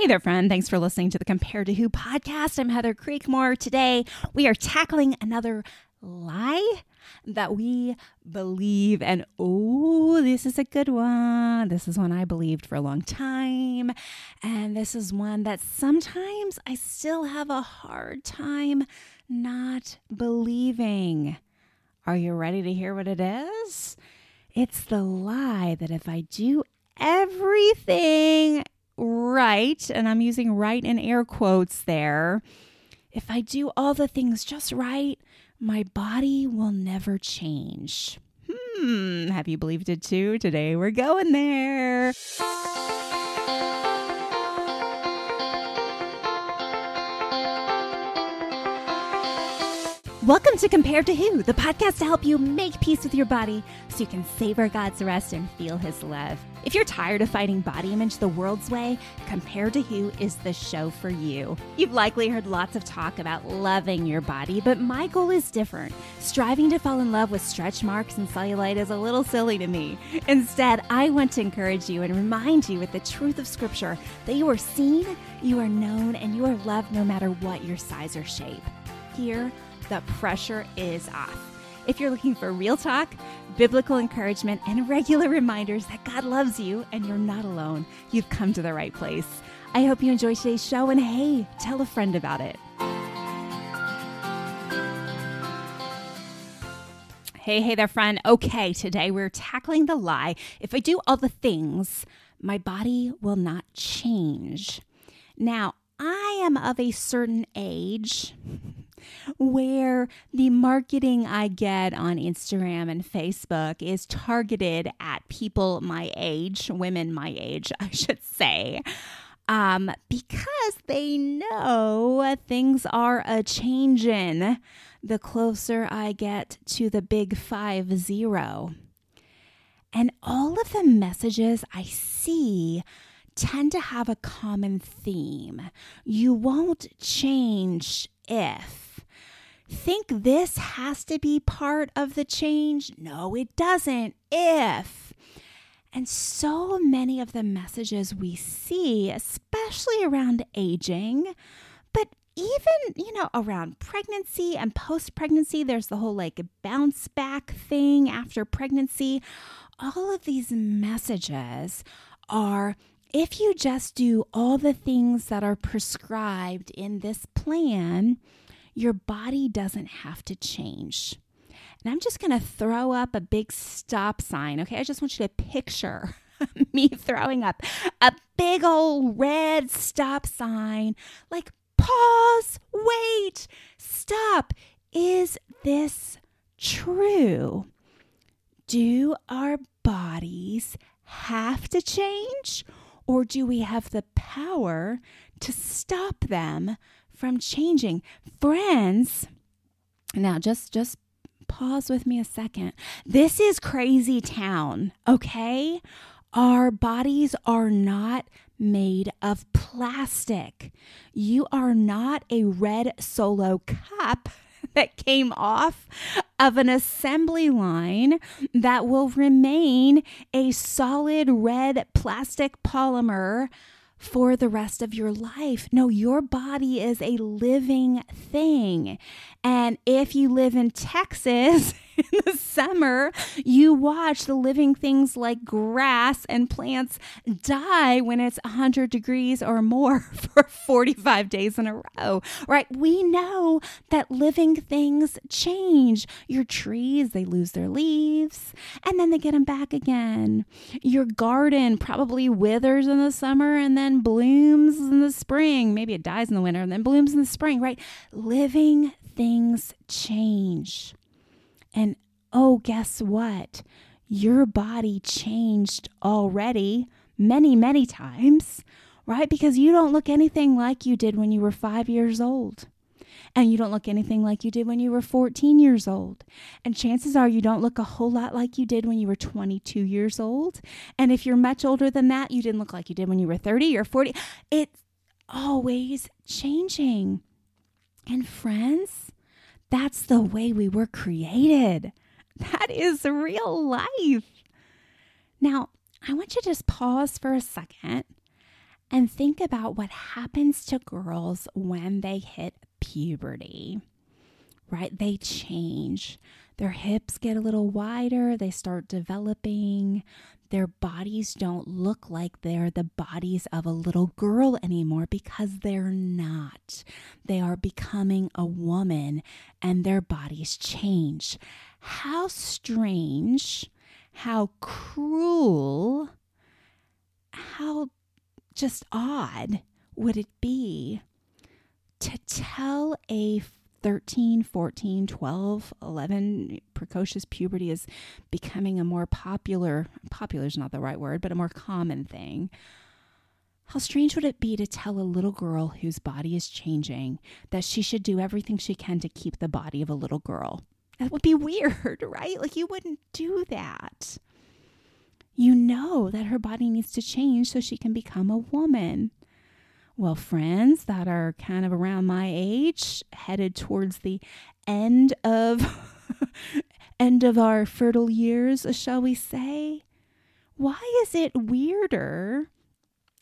Hey there, friend. Thanks for listening to the Compared to Who podcast. I'm Heather Creekmore. Today, we are tackling another lie that we believe. And oh, this is a good one. This is one I believed for a long time. And this is one that sometimes I still have a hard time not believing. Are you ready to hear what it is? It's the lie that if I do everything right, and I'm using right in air quotes there, if I do all the things just right, my body will never change. Hmm, have you believed it too? Today we're going there. Welcome to Compared to Who, the podcast to help you make peace with your body so you can savor God's rest and feel His love. If you're tired of fighting body image the world's way, Compared to Who is the show for you. You've likely heard lots of talk about loving your body, but my goal is different. Striving to fall in love with stretch marks and cellulite is a little silly to me. Instead, I want to encourage you and remind you with the truth of Scripture that you are seen, you are known, and you are loved no matter what your size or shape. Here, the pressure is off. If you're looking for real talk, biblical encouragement, and regular reminders that God loves you and you're not alone, you've come to the right place. I hope you enjoy today's show and hey, tell a friend about it. Hey, hey there, friend. Okay, today we're tackling the lie. If I do all the things, my body will not change. Now, I am of a certain age where the marketing I get on Instagram and Facebook is targeted at people my age, women my age, I should say. Um, because they know things are a changing the closer I get to the big five zero. And all of the messages I see tend to have a common theme. You won't change if think this has to be part of the change? No, it doesn't. If. And so many of the messages we see, especially around aging, but even, you know, around pregnancy and post pregnancy, there's the whole like bounce back thing after pregnancy. All of these messages are if you just do all the things that are prescribed in this plan, your body doesn't have to change. And I'm just going to throw up a big stop sign. Okay. I just want you to picture me throwing up a big old red stop sign like, pause, wait, stop. Is this true? Do our bodies have to change? Or do we have the power to stop them from changing. Friends, now just just pause with me a second. This is crazy town, okay? Our bodies are not made of plastic. You are not a red solo cup that came off of an assembly line that will remain a solid red plastic polymer for the rest of your life. No, your body is a living thing. And if you live in Texas in the summer, you watch the living things like grass and plants die when it's 100 degrees or more for 45 days in a row, right? We know that living things change. Your trees, they lose their leaves and then they get them back again. Your garden probably withers in the summer and then blooms in the spring. Maybe it dies in the winter and then blooms in the spring, right? Living things change. And oh, guess what? Your body changed already many, many times, right? Because you don't look anything like you did when you were five years old. And you don't look anything like you did when you were 14 years old. And chances are you don't look a whole lot like you did when you were 22 years old. And if you're much older than that, you didn't look like you did when you were 30 or 40. It's always changing. And friends, that's the way we were created. That is real life. Now, I want you to just pause for a second and think about what happens to girls when they hit puberty. Right? They change. Their hips get a little wider, they start developing. Their bodies don't look like they're the bodies of a little girl anymore because they're not. They are becoming a woman and their bodies change. How strange, how cruel, how just odd would it be to tell a 13, 14, 12, 11, precocious puberty is becoming a more popular, popular is not the right word, but a more common thing. How strange would it be to tell a little girl whose body is changing that she should do everything she can to keep the body of a little girl? That would be weird, right? Like you wouldn't do that. You know that her body needs to change so she can become a woman. Well, friends that are kind of around my age, headed towards the end of end of our fertile years, shall we say? Why is it weirder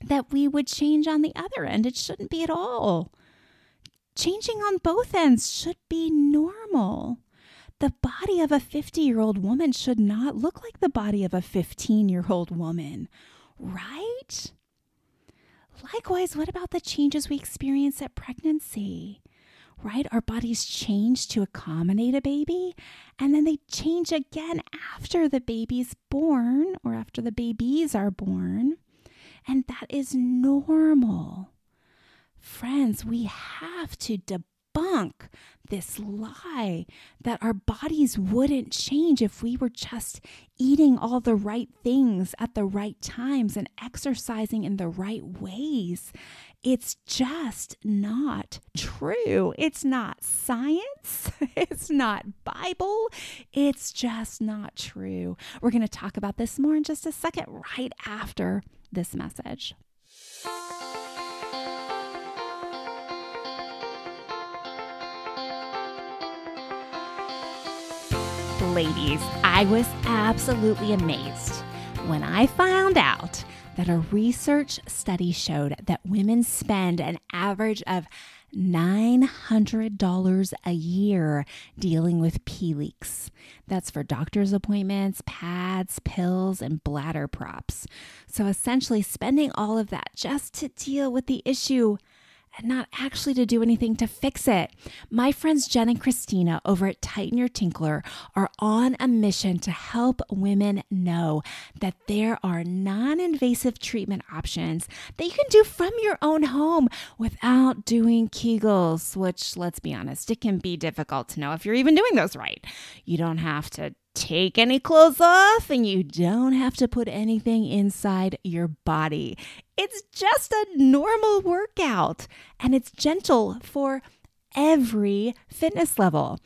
that we would change on the other end? It shouldn't be at all. Changing on both ends should be normal. The body of a 50 year old woman should not look like the body of a 15 year old woman, right? Likewise, what about the changes we experience at pregnancy? Right? Our bodies change to accommodate a baby, and then they change again after the baby's born or after the babies are born. And that is normal. Friends, we have to debunk this lie that our bodies wouldn't change if we were just eating all the right things at the right times and exercising in the right ways. It's just not true. It's not science. It's not Bible. It's just not true. We're going to talk about this more in just a second, right after this message. Ladies, I was absolutely amazed when I found out that a research study showed that women spend an average of $900 a year dealing with pee leaks. That's for doctor's appointments, pads, pills, and bladder props. So essentially, spending all of that just to deal with the issue and not actually to do anything to fix it. My friends Jen and Christina over at Tighten Your Tinkler are on a mission to help women know that there are non invasive treatment options that you can do from your own home without doing Kegels, which, let's be honest, it can be difficult to know if you're even doing those right. You don't have to take any clothes off and you don't have to put anything inside your body. It's just a normal workout and it's gentle for every fitness level.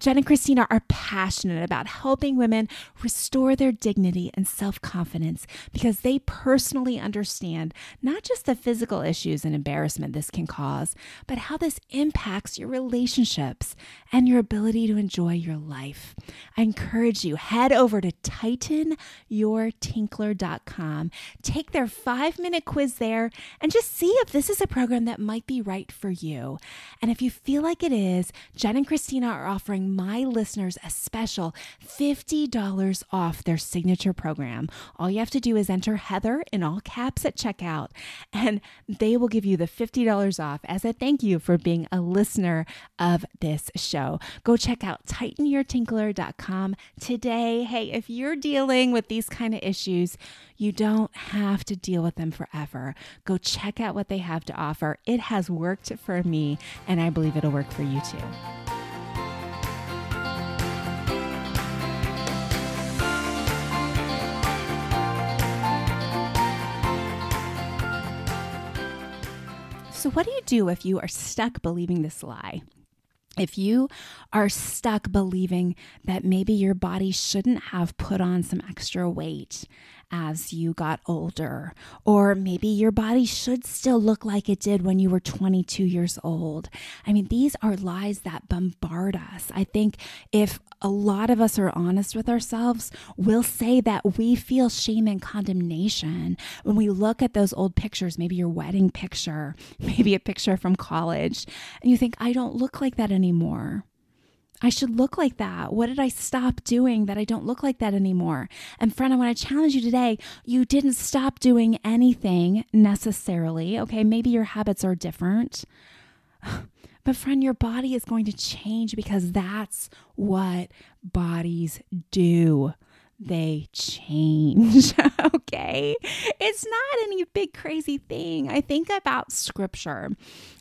Jen and Christina are passionate about helping women restore their dignity and self confidence because they personally understand not just the physical issues and embarrassment this can cause, but how this impacts your relationships and your ability to enjoy your life. I encourage you, head over to tightenyourtinkler.com, take their five minute quiz there, and just see if this is a program that might be right for you. And if you feel like it is, Jen and Christina are offering my listeners a special $50 off their signature program. All you have to do is enter Heather in all caps at checkout, and they will give you the $50 off as a thank you for being a listener of this show. Go check out tightenyourtinkler.com today. Hey, if you're dealing with these kind of issues, you don't have to deal with them forever. Go check out what they have to offer. It has worked for me, and I believe it'll work for you too. So, what do you do if you are stuck believing this lie? If you are stuck believing that maybe your body shouldn't have put on some extra weight as you got older. Or maybe your body should still look like it did when you were 22 years old. I mean, these are lies that bombard us. I think if a lot of us are honest with ourselves, we'll say that we feel shame and condemnation when we look at those old pictures, maybe your wedding picture, maybe a picture from college, and you think, I don't look like that anymore. I should look like that. What did I stop doing that I don't look like that anymore? And friend, I want to challenge you today. You didn't stop doing anything necessarily. Okay, maybe your habits are different. But friend, your body is going to change because that's what bodies do they change. okay. It's not any big crazy thing. I think about scripture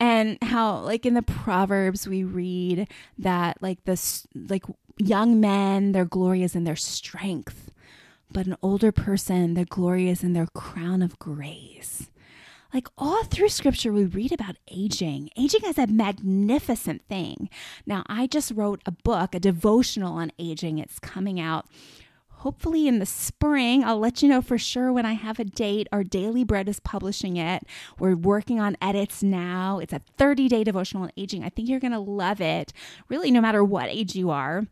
and how, like in the Proverbs, we read that, like, this, like, young men, their glory is in their strength, but an older person, their glory is in their crown of grace. Like all through scripture, we read about aging. Aging is a magnificent thing. Now, I just wrote a book, a devotional on aging. It's coming out hopefully in the spring. I'll let you know for sure when I have a date. Our Daily Bread is publishing it. We're working on edits now. It's a 30 day devotional on aging. I think you're going to love it, really, no matter what age you are.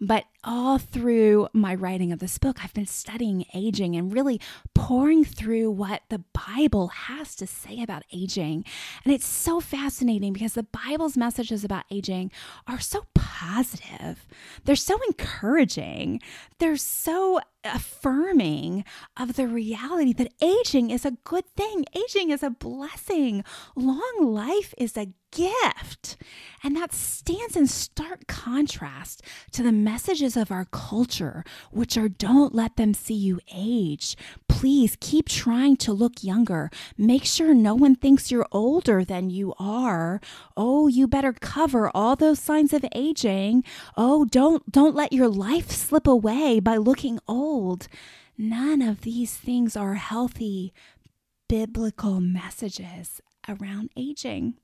But all through my writing of this book, I've been studying aging and really pouring through what the Bible has to say about aging. And it's so fascinating because the Bible's messages about aging are so positive, they're so encouraging, they're so affirming of the reality that aging is a good thing, aging is a blessing, long life is a gift. And that stands in stark contrast to the messages of our culture, which are don't let them see you age. Please keep trying to look younger. Make sure no one thinks you're older than you are. Oh, you better cover all those signs of aging. Oh, don't don't let your life slip away by looking old. None of these things are healthy biblical messages around aging.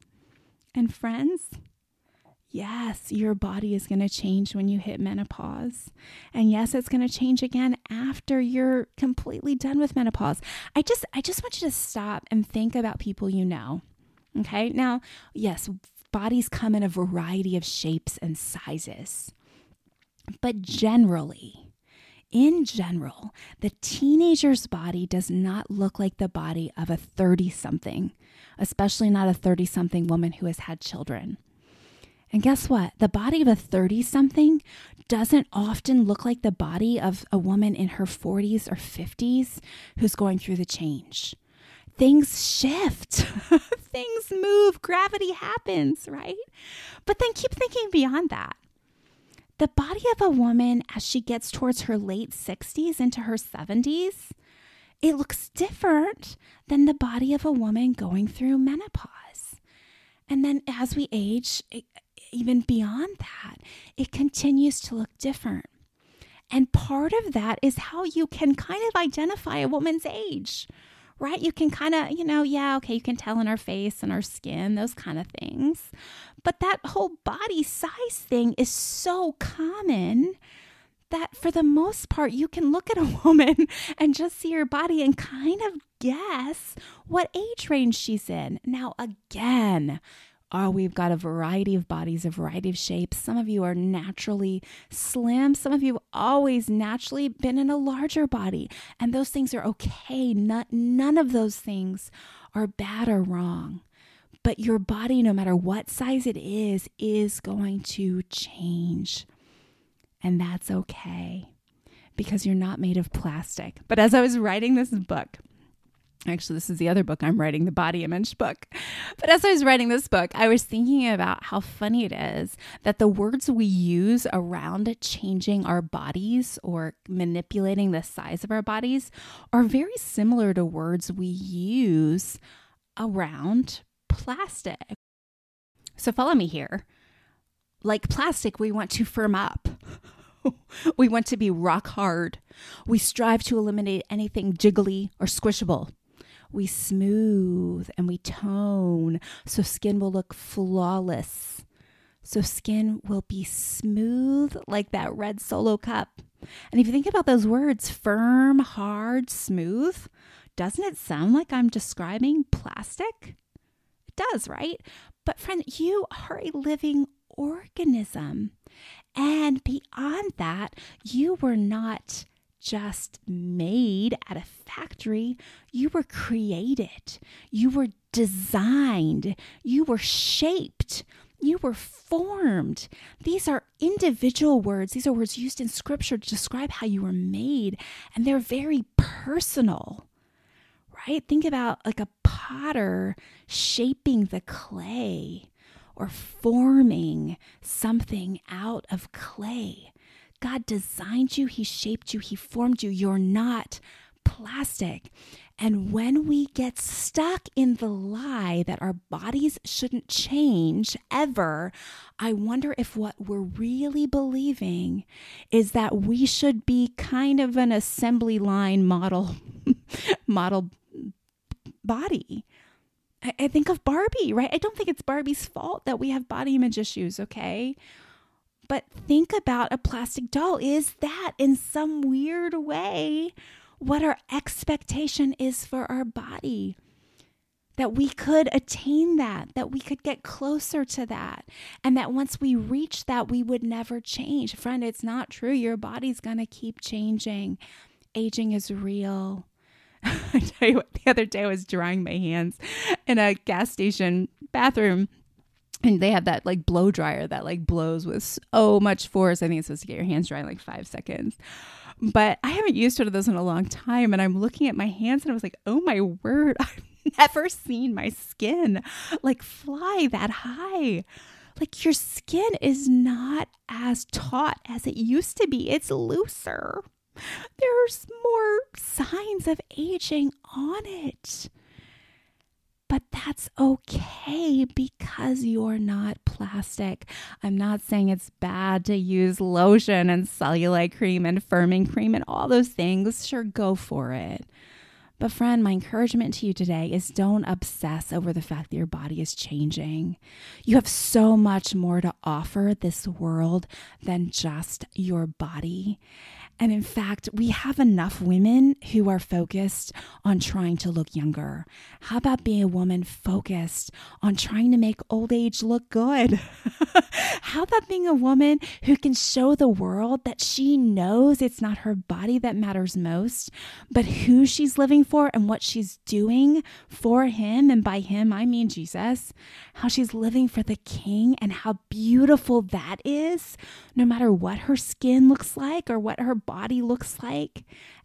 And friends, yes, your body is going to change when you hit menopause. And yes, it's going to change again after you're completely done with menopause. I just I just want you to stop and think about people you know. Okay? Now, yes, bodies come in a variety of shapes and sizes. But generally, in general, the teenager's body does not look like the body of a 30 something especially not a 30 something woman who has had children. And guess what? The body of a 30 something doesn't often look like the body of a woman in her 40s or 50s who's going through the change. Things shift, things move, gravity happens, right? But then keep thinking beyond that. The body of a woman, as she gets towards her late 60s into her 70s, it looks different than the body of a woman going through menopause. And then as we age, it, even beyond that, it continues to look different. And part of that is how you can kind of identify a woman's age, right? You can kind of, you know, yeah, okay, you can tell in her face and her skin, those kind of things. But that whole body size thing is so common that for the most part, you can look at a woman and just see her body and kind of guess what age range she's in. Now, again, Oh, we've got a variety of bodies, a variety of shapes. Some of you are naturally slim. Some of you have always naturally been in a larger body. And those things are okay. None, none of those things are bad or wrong. But your body, no matter what size it is, is going to change. And that's okay because you're not made of plastic. But as I was writing this book, Actually, this is the other book I'm writing, the Body Image book. But as I was writing this book, I was thinking about how funny it is that the words we use around changing our bodies or manipulating the size of our bodies are very similar to words we use around plastic. So follow me here like plastic, we want to firm up. we want to be rock hard. We strive to eliminate anything jiggly or squishable. We smooth and we tone so skin will look flawless. So skin will be smooth like that red solo cup. And if you think about those words, firm, hard, smooth, doesn't it sound like I'm describing plastic? It does, right? But friend, you are a living organism. And beyond that, you were not just made at a factory. You were created. You were designed. You were shaped. You were formed. These are individual words. These are words used in scripture to describe how you were made, and they're very personal, right? Think about like a potter shaping the clay or forming something out of clay. God designed you, He shaped you, He formed you. You're not plastic. And when we get stuck in the lie that our bodies shouldn't change ever, I wonder if what we're really believing is that we should be kind of an assembly line model model body. I, I think of Barbie, right? I don't think it's Barbie's fault that we have body image issues, okay? But think about a plastic doll. Is that in some weird way what our expectation is for our body. That we could attain that, that we could get closer to that, and that once we reach that, we would never change. Friend, it's not true. Your body's to keep changing. Aging is real. I tell you what, the other day I was drying my hands in a gas station bathroom and they have that like blow dryer that like blows with so oh, much force. I think it's supposed to get your hands dry in like five seconds. But I haven't used one of those in a long time. And I'm looking at my hands and I was like, oh my word, I've never seen my skin like fly that high. Like your skin is not as taut as it used to be, it's looser. There's more signs of aging on it. But that's okay because you're not plastic. I'm not saying it's bad to use lotion and cellulite cream and firming cream and all those things. Sure, go for it. But, friend, my encouragement to you today is don't obsess over the fact that your body is changing. You have so much more to offer this world than just your body. And in fact, we have enough women who are focused on trying to look younger. How about being a woman focused on trying to make old age look good? How about being a woman who can show the world that she knows it's not her body that matters most, but who she's living for and what she's doing for him? And by him, I mean Jesus. How she's living for the king and how beautiful that is, no matter what her skin looks like or what her body looks like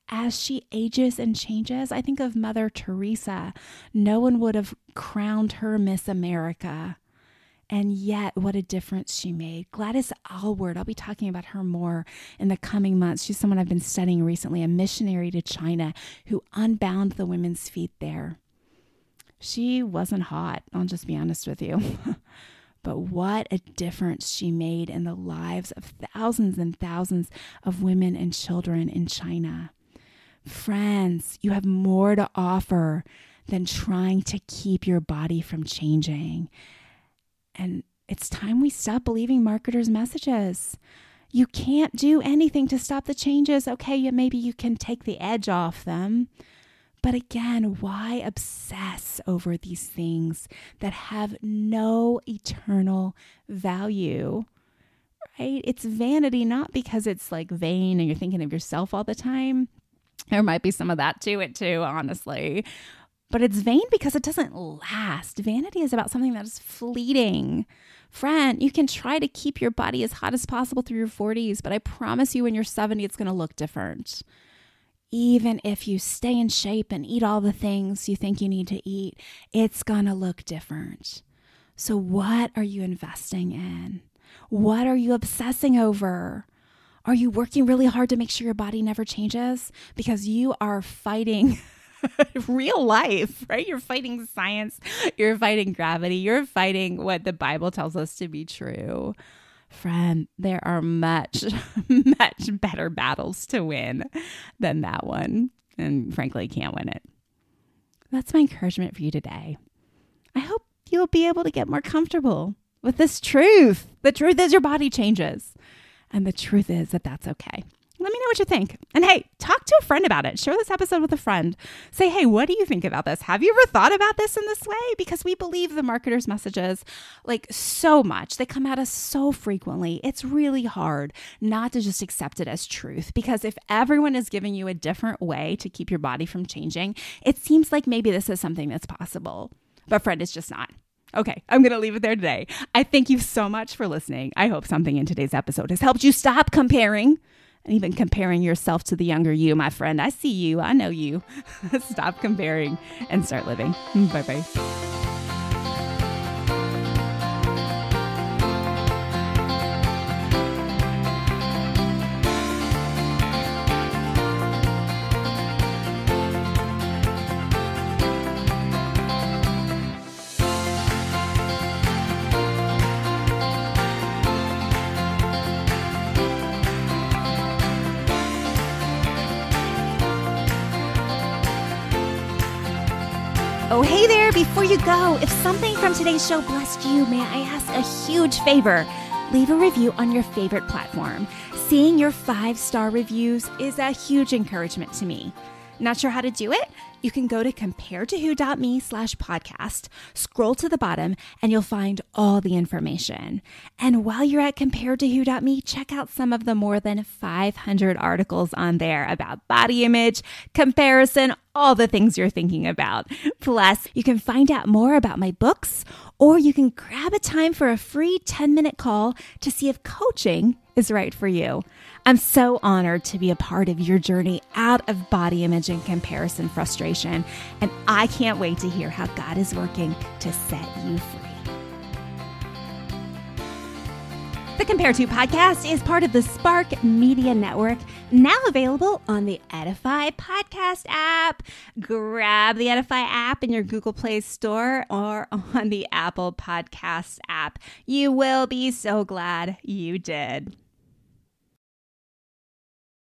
as she ages and changes. I think of Mother Teresa. No one would have crowned her Miss America. And yet, what a difference she made. Gladys Aylward, I'll be talking about her more in the coming months. She's someone I've been studying recently, a missionary to China who unbound the women's feet there. She wasn't hot, I'll just be honest with you. But what a difference she made in the lives of thousands and thousands of women and children in China. Friends, you have more to offer than trying to keep your body from changing. And it's time we stop believing marketers' messages. You can't do anything to stop the changes. Okay, maybe you can take the edge off them, but again, why obsess over these things that have no eternal value? Right? It's vanity, not because it's like vain and you're thinking of yourself all the time. There might be some of that to it too, honestly. But it's vain because it doesn't last. Vanity is about something that is fleeting. Friend, you can try to keep your body as hot as possible through your 40s, but I promise you when you're 70, it's going to look different even if you stay in shape and eat all the things you think you need to eat, it's going to look different. So, what are you investing in? What are you obsessing over? Are you working really hard to make sure your body never changes? Because you are fighting real life, right? You're fighting science, you're fighting gravity, you're fighting what the Bible tells us to be true. Friend, there are much, much better battles to win than that one. And frankly, can't win it. That's my encouragement for you today. I hope you'll be able to get more comfortable with this truth. The truth is your body changes. And the truth is that that's okay. Let me know what you think. And hey, talk to a friend about it. Share this episode with a friend. Say, hey, what do you think about this? Have you ever thought about this in this way? Because we believe the marketer's messages like so much. They come at us so frequently. It's really hard not to just accept it as truth. Because if everyone is giving you a different way to keep your body from changing, it seems like maybe this is something that's possible. But friend, it's just not. Okay, I'm going to leave it there today. I thank you so much for listening. I hope something in today's episode has helped you stop comparing and even comparing yourself to the younger you, my friend. I see you, I know you. stop comparing and start living. Bye bye. Oh, hey there, before you go, if something from today's show blessed you, may I ask a huge favor? Leave a review on your favorite platform. Seeing your five star reviews is a huge encouragement to me. Not sure how to do it? You can go to comparedtowho.me slash podcast, scroll to the bottom, and you'll find all the information. And while you're at comparedtowho.me, check out some of the more than 500 articles on there about body image, comparison, all the things you're thinking about. Plus, you can find out more about my books, or you can grab a time for a free 10 minute call to see if coaching is right for you. I'm so honored to be a part of your journey out of body image and comparison frustration, and I can't wait to hear how God is working to set you free. The Compare To podcast is part of the Spark Media Network, now available on the Edify podcast app. Grab the Edify app in your Google Play Store or on the Apple Podcast app. You will be so glad you did.